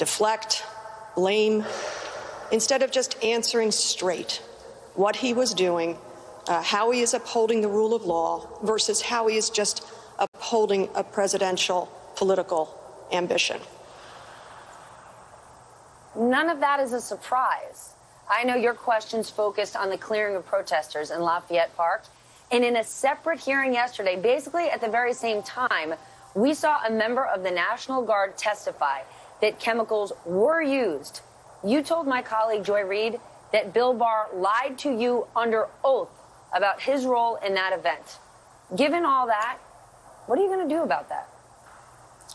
deflect, blame, instead of just answering straight what he was doing, uh, how he is upholding the rule of law versus how he is just upholding a presidential political ambition. None of that is a surprise. I know your questions focused on the clearing of protesters in Lafayette Park. And in a separate hearing yesterday, basically at the very same time, we saw a member of the National Guard testify that chemicals were used. You told my colleague Joy Reid that Bill Barr lied to you under oath about his role in that event. Given all that, what are you going to do about that?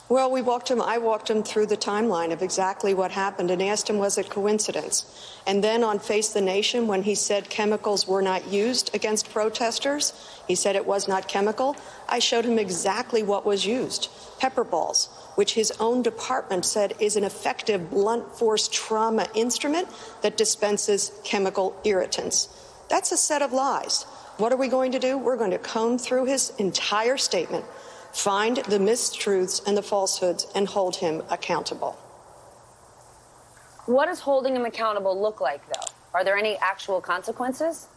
Well, we walked him, I walked him through the timeline of exactly what happened and asked him, was it coincidence? And then on Face the Nation, when he said chemicals were not used against protesters, he said it was not chemical. I showed him exactly what was used pepper balls, which his own department said is an effective blunt force trauma instrument that dispenses chemical irritants. That's a set of lies. What are we going to do? We're going to comb through his entire statement find the mistruths and the falsehoods, and hold him accountable. What does holding him accountable look like, though? Are there any actual consequences?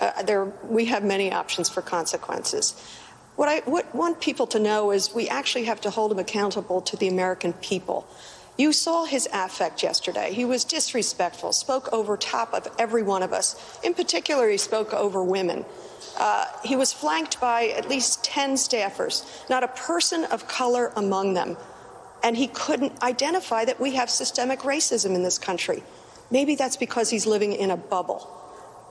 Uh, there, we have many options for consequences. What I what want people to know is we actually have to hold him accountable to the American people. You saw his affect yesterday. He was disrespectful, spoke over top of every one of us. In particular, he spoke over women. Uh, he was flanked by at least 10 staffers, not a person of color among them. And he couldn't identify that we have systemic racism in this country. Maybe that's because he's living in a bubble.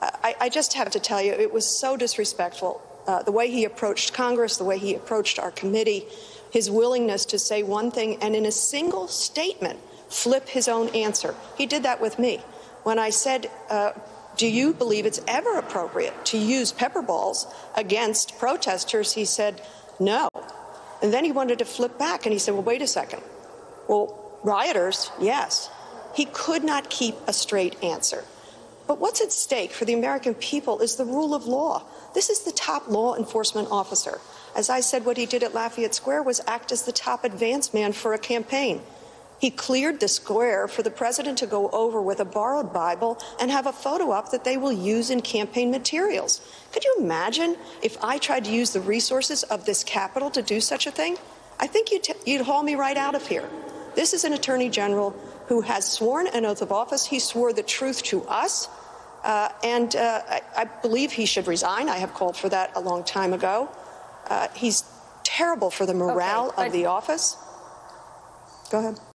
I, I just have to tell you, it was so disrespectful. Uh, the way he approached Congress, the way he approached our committee, his willingness to say one thing and in a single statement flip his own answer. He did that with me. When I said, uh, do you believe it's ever appropriate to use pepper balls against protesters? He said, no. And then he wanted to flip back and he said, well, wait a second. Well, rioters, yes. He could not keep a straight answer. But what's at stake for the American people is the rule of law. This is the top law enforcement officer. As I said, what he did at Lafayette Square was act as the top advance man for a campaign. He cleared the square for the president to go over with a borrowed Bible and have a photo op that they will use in campaign materials. Could you imagine if I tried to use the resources of this Capitol to do such a thing? I think you'd, you'd haul me right out of here. This is an attorney general who has sworn an oath of office. He swore the truth to us. Uh, and uh, I, I, believe he should resign. I have called for that a long time ago. Uh, he's terrible for the morale okay, of the office. Go ahead.